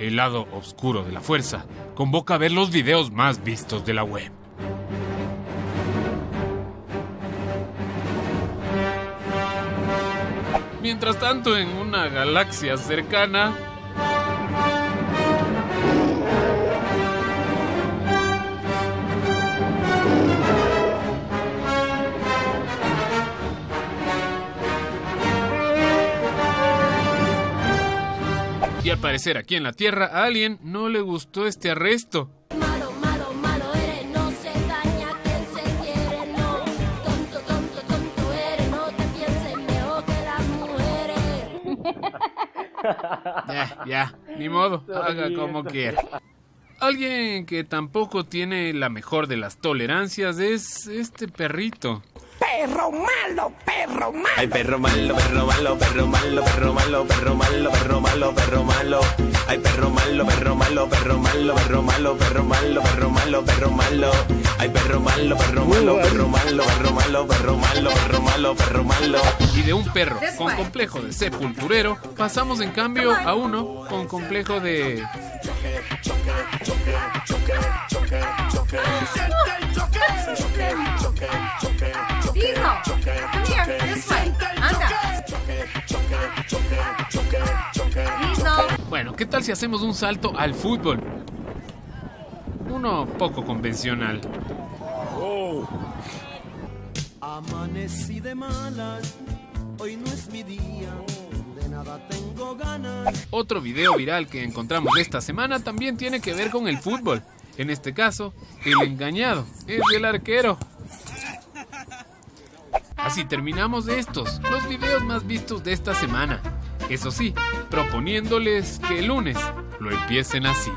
el lado oscuro de la fuerza, convoca a ver los videos más vistos de la web. Mientras tanto, en una galaxia cercana, Y al parecer aquí en la Tierra a alguien no le gustó este arresto. Malo, malo, malo eres, no se daña quien se quiere, no. Tonto, tonto, tonto eres, no te pienses mejor que las mujeres. Ya, ya, ni modo, haga como quiera. Alguien que tampoco tiene la mejor de las tolerancias es este perrito. Perro malo, perro malo. Ay, perro malo, perro malo, perro malo, perro malo, perro malo, perro malo, perro malo. Ay, perro malo, perro malo, perro malo, perro malo, perro malo, perro malo, perro malo. Ay, perro malo, perro malo, perro malo, perro malo, perro malo, perro malo, perro malo. Y de un perro con complejo de sepulturero, pasamos en cambio a uno con complejo de... Diesel, ¿qué tal si hacemos un salto al fútbol? Uno poco convencional. Amanecí de malas, hoy no es mi día, de nada tengo ganas. Otro video viral que encontramos esta semana también tiene que ver con el fútbol. En este caso, el engañado es el arquero. Así terminamos estos, los videos más vistos de esta semana. Eso sí, proponiéndoles que el lunes lo empiecen así.